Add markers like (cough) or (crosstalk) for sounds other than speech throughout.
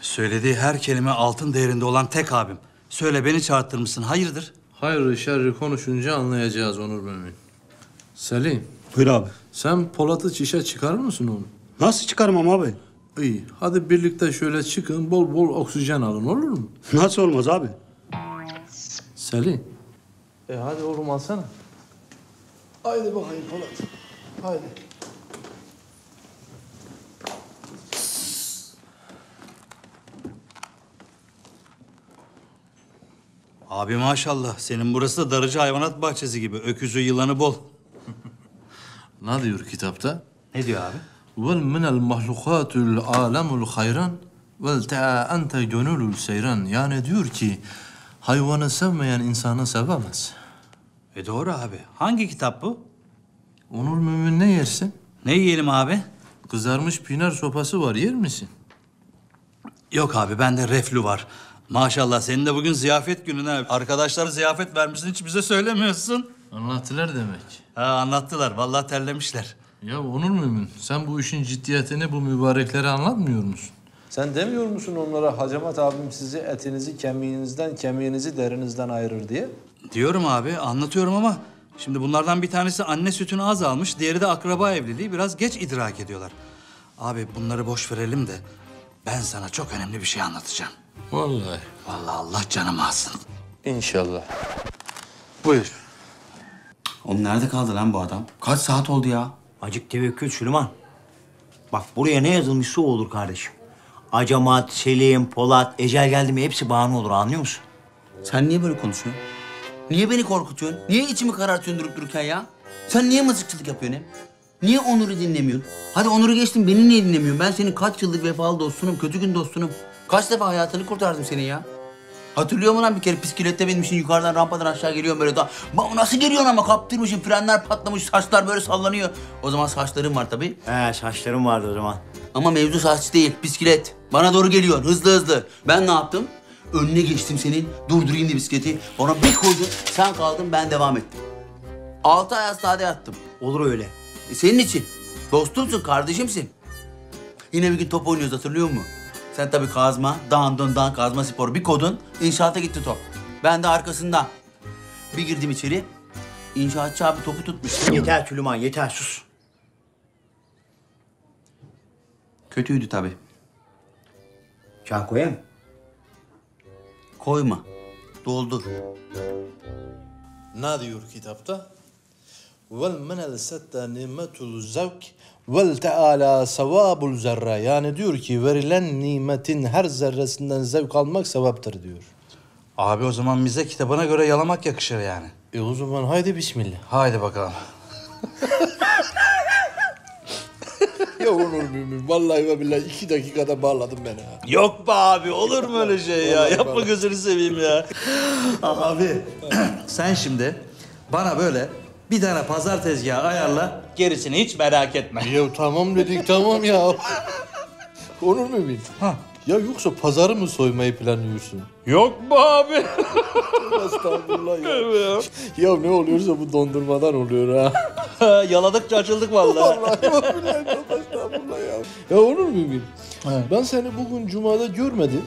Söylediği her kelime altın değerinde olan tek abim. Söyle beni çağırttırmışsın. Hayırdır? Hayrı şerri konuşunca anlayacağız Onur Mümin. Selim, Buyur abi. sen Polat'ı çişe çıkarır mısın oğlum? Nasıl çıkarmam abi? İyi, hadi birlikte şöyle çıkın, bol bol oksijen alın olur mu? Nasıl olmaz abi? Selim. E hadi oğlum alsana. Haydi bakayım Polat. Haydi. Abi maşallah. Senin burası da darıcı hayvanat bahçesi gibi. Öküzü yılanı bol. (laughs) Ne diyor kitapta? Ne diyor abi? Vel minel mahlukatul alemul hayran vel te'a ente gönülül seyran. Yani diyor ki hayvanı sevmeyen insanı sevemez. E doğru abi. Hangi kitap bu? Onur Mümin ne yersin? Ne yiyelim abi? Kızarmış pinar sopası var yer misin? Yok abi bende reflü var. Maşallah senin de bugün ziyafet günün ha. Arkadaşlara ziyafet vermişsin hiç bize söylemiyorsun. Anlattılar demek. Ha anlattılar. Vallahi terlemişler. Ya Onur Mümin sen bu işin ciddiyetini bu mübareklere anlatmıyor musun? Sen demiyor musun onlara Hacamat abim sizi etinizi kemiğinizden, kemiğinizi derinizden ayırır diye? Diyorum abi, anlatıyorum ama şimdi bunlardan bir tanesi anne sütünü az almış, diğeri de akraba evliliği biraz geç idrak ediyorlar. Abi bunları boş verelim de ben sana çok önemli bir şey anlatacağım. Vallahi. Vallahi Allah canımı alsın. İnşallah. Buyur. Oğlum nerede kaldı lan bu adam? Kaç saat oldu ya? Acık tevekkül Süleyman. Bak buraya ne yazılmışsa o olur kardeşim. Acamat, Selim, Polat, ecel geldi mi hepsi bahane olur anlıyor musun? Sen niye böyle konuşuyorsun? Niye beni korkutuyorsun? Niye içimi karartıyorsun durup dururken ya? Sen niye mızıkçılık yapıyorsun hem? Niye Onur'u dinlemiyorsun? Hadi Onur'u geçtim beni niye dinlemiyorsun? Ben senin kaç yıllık vefalı dostunum, kötü gün dostunum. Kaç defa hayatını kurtardım senin ya? Hatırlıyor musun lan bir kere bisiklette binmişsin yukarıdan rampadan aşağı geliyorsun böyle da. Ba nasıl geliyorsun ama kaptırmışsın frenler patlamış saçlar böyle sallanıyor. O zaman saçlarım var tabii. He saçlarım vardı o zaman. Ama mevzu saç değil, bisiklet. Bana doğru geliyor, hızlı hızlı. Ben ne yaptım? Önüne geçtim senin, durdurayım diye bisikleti. Bana bir koydun, sen kaldın, ben devam ettim. Altı ay hastanede yattım. Olur öyle. E senin için. Dostumsun, kardeşimsin. Yine bir gün top oynuyoruz, hatırlıyor musun? Sen tabii kazma, dağın dön dağın kazma sporu bir kodun, inşaata gitti top. Ben de arkasından. Bir girdim içeri, inşaatçı abi topu tutmuş. Yeter Süleyman yeter sus. Kötüydü tabii. Çay koyayım. Koyma, doldur. Ne diyor kitapta? Vel menel sette nimetul zevk vel teala sevabul zerre. Yani diyor ki verilen nimetin her zerresinden zevk almak sevaptır diyor. Abi o zaman bize kitabına göre yalamak yakışır yani. E o zaman haydi bismillah. Haydi bakalım. (laughs) ya Onur Mümin vallahi ve billahi iki dakikada bağladın beni ha. Yok be abi olur mu öyle şey ya? Yapma gözünü seveyim ya. (laughs) abi (clears throat) sen şimdi bana böyle bir tane pazar tezgahı ayarla. Gerisini hiç merak etme. Ya tamam dedik tamam ya. Onur Mümin. Ha. Ya yoksa pazarı mı soymayı planlıyorsun? Yok mu abi? Estağfurullah ya. ya ne oluyorsa bu dondurmadan oluyor ha. Yaladıkça açıldık vallahi. Estağfurullah ya. Ya Onur Mümin. Ben seni bugün Cuma'da görmedim.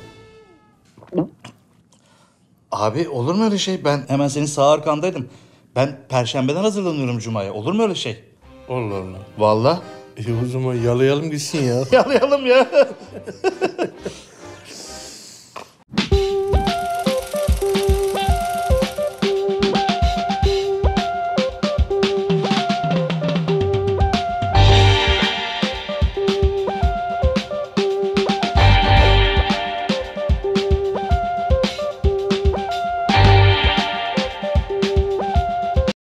Abi olur mu öyle şey? Ben hemen senin sağ arkandaydım. Ben perşembeden hazırlanıyorum Cuma'ya. Olur mu öyle şey? Allah Allah. Vallahi. E o zaman yalayalım gitsin ya. (laughs) Yalayalım ya. (laughs)